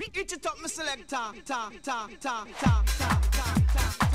Itch it up, my selector. Ta, ta, ta, ta, ta, ta, ta. sun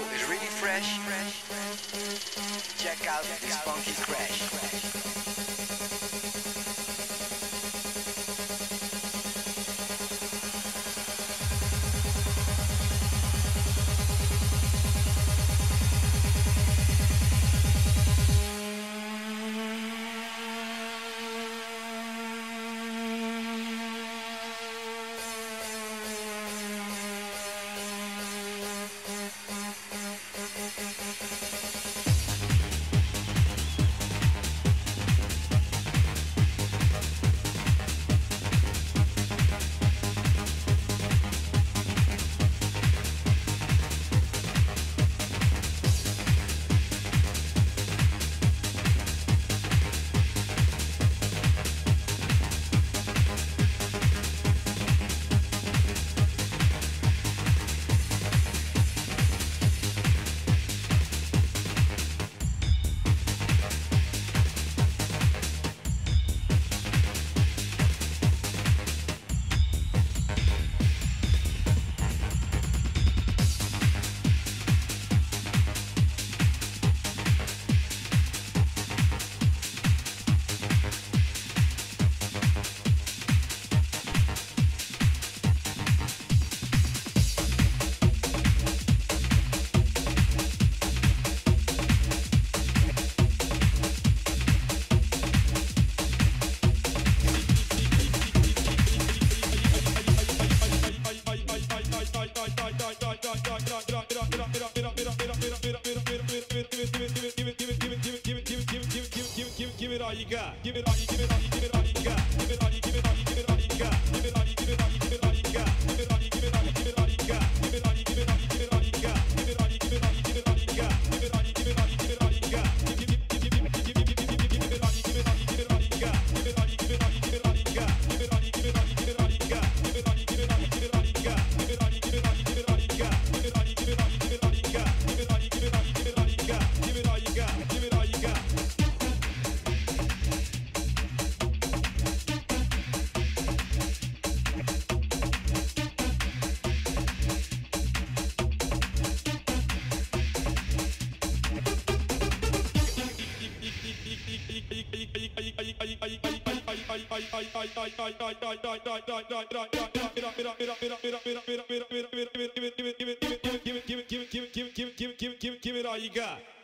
It's is really fresh. Check out this funky crash. you got. Give it all you, give it all you. give it all you got.